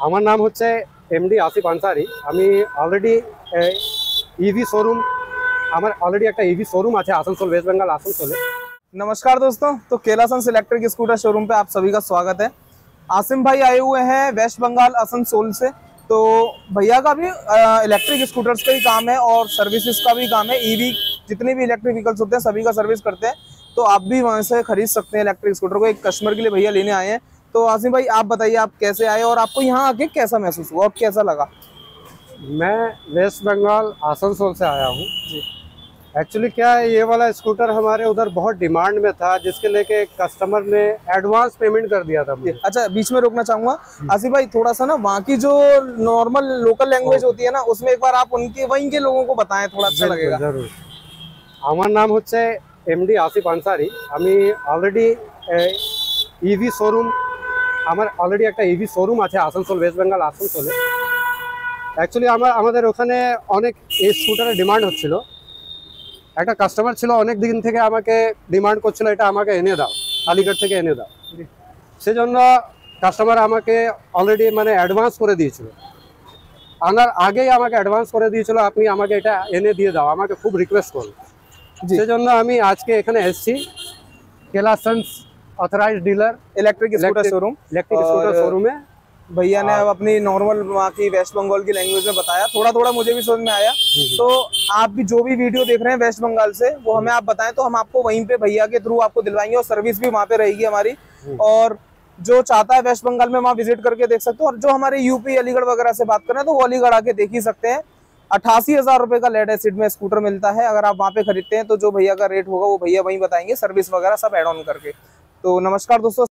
আমার নাম হচ্ছে এমডি আসিফ আনসারি আমি অলরেডি ইভি শোরুম আমার অলরেডি একটা ইভি শোরুম আছে আসানসোল वेस्ट बंगाल आसनसोल नमस्कार दोस्तों तो केलासन इलेक्ट्रिक स्कूटर शोरूम पे आप सभी का स्वागत है आसिम भाई आए हुए हैं वेस्ट बंगाल असनसोल से तो भैया का भी इलेक्ट्रिक स्कूटर्स का ही काम है और सर्विसेज का भी काम है ईवी जितने भी इलेक्ट्रिक व्हीकल्स होते हैं सभी का सर्विस करते हैं तो आप भी वहां से खरीद सकते हैं इलेक्ट्रिक स्कूटर को एक कस्टमर के लिए भैया लेने आए हैं तो आसिम भाई आप बताइए आप कैसे आए और आपको यहाँ आके कैसा महसूस हुआ और कैसा लगा मैं वेस्ट बंगाल आसनसोल से आया हूँ एक्चुअली क्या है ये वाला स्कूटर हमारे उधर बहुत डिमांड में था जिसके लेके कस्टमर ने एडवांस पेमेंट कर दिया था मुझे अच्छा बीच में रोकना चाहूंगा आसिफ भाई थोड़ा सा ना वहाँ की जो नॉर्मल लोकल लैंग्वेज होती है ना उसमें एक बार आप उनके वहीं के लोगों को बताएं थोड़ा अच्छा लगेगा জরুর আমার নাম হচ্ছে এমডি আসিফ আনসারি আমি অলরেডি ইভি শোরুম আমার অলরেডি একটা ইভি শোরুম আছে আসানসোল ওয়েস্ট বেঙ্গল আসানসোলে। অ্যাকচুয়ালি আমার আমাদের ওখানে অনেক এই স্কুটারের ডিমান্ড হচ্ছিল। একটা কাস্টমার ছিল অনেক দিন থেকে আমাকে ডিমান্ড করছিল এটা আমাকে এনে দাও আলিগড় থেকে এনে দাও। সেজন্য কাস্টমার আমাকে অলরেডি মানে অ্যাডভান্স করে দিয়েছিল। আনার আগেই আমাকে অ্যাডভান্স করে দিয়েছিল আপনি আমাকে এটা এনে দিয়ে দাও আমাকে খুব রিকোয়েস্ট করুন। সেজন্য আমি আজকে এখানে এসেছি কেলাসন্স authorise dealer electric scooter showroom electric scooter showroom है। भैया ने अब अपनी नॉर्मल वहाँ की वेस्ट बंगाल की लैंग्वेज में बताया। थोड़ा थोड़ा मुझे भी समझ में आया। तो आप भी जो भी वीडियो देख रहे हैं वेस्ट बंगाल से वो हमें आप बताएँ तो हम आपको वहीं पे भैया के थ्रू आपको दिलवाएँगे और सर्विस भी वहाँ पे रहेगी हमारी। और जो चाहता है वेस्ट बंगाल में वहाँ विज़िट करके देख सकते हो और जो हमारे यूपी अलीगढ़ वगैरह से बात करें तो वो अलीगढ़ आके देख ही सकते हैं। अठासी हज़ार रुपए का लेड एसिड में स्कूटर मिलता है। अगर आप वहाँ पे खरीदते हैं तो जो भैया का रेट होगा वो भैया वहीं बताएँगे। सर्विस वगैरह सब एड ऑन करके। तो नमस्कार दोस्तों